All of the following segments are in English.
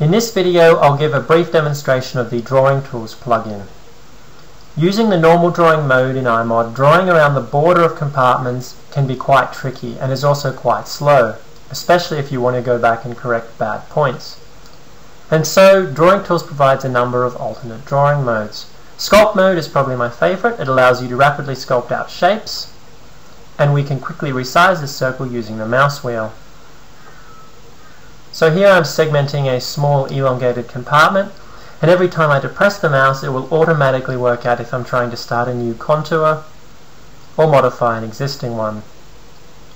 In this video I'll give a brief demonstration of the Drawing Tools plugin. Using the normal drawing mode in IMOD, drawing around the border of compartments can be quite tricky and is also quite slow, especially if you want to go back and correct bad points. And so Drawing Tools provides a number of alternate drawing modes. Sculpt mode is probably my favorite. It allows you to rapidly sculpt out shapes and we can quickly resize this circle using the mouse wheel. So here I'm segmenting a small elongated compartment and every time I depress the mouse it will automatically work out if I'm trying to start a new contour or modify an existing one.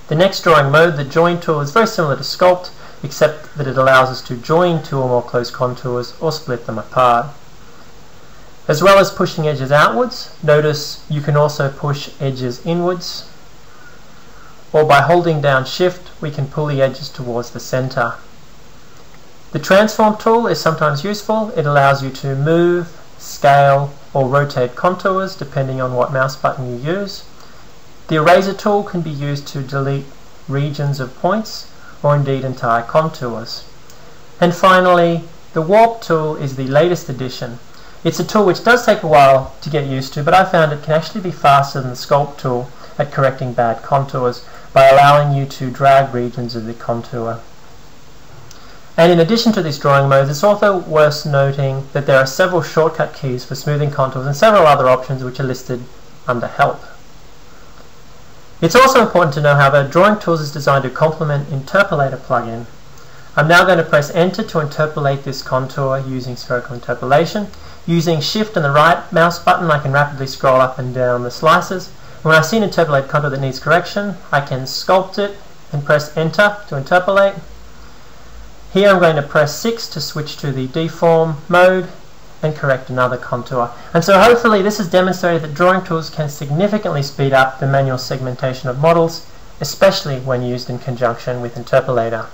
The next drawing mode, the join tool, is very similar to sculpt except that it allows us to join two or more close contours or split them apart. As well as pushing edges outwards, notice you can also push edges inwards or by holding down shift we can pull the edges towards the center. The transform tool is sometimes useful. It allows you to move, scale, or rotate contours depending on what mouse button you use. The eraser tool can be used to delete regions of points or indeed entire contours. And finally, the warp tool is the latest addition. It's a tool which does take a while to get used to, but I found it can actually be faster than the sculpt tool at correcting bad contours by allowing you to drag regions of the contour. And in addition to these drawing modes, it's also worth noting that there are several shortcut keys for smoothing contours and several other options which are listed under Help. It's also important to know, however, Drawing Tools is designed to complement Interpolator plugin. I'm now going to press Enter to interpolate this contour using spherical interpolation. Using Shift and the right mouse button, I can rapidly scroll up and down the slices. When I see an interpolated contour that needs correction, I can sculpt it and press Enter to interpolate. Here I'm going to press 6 to switch to the deform mode and correct another contour. And so hopefully this has demonstrated that drawing tools can significantly speed up the manual segmentation of models, especially when used in conjunction with Interpolator.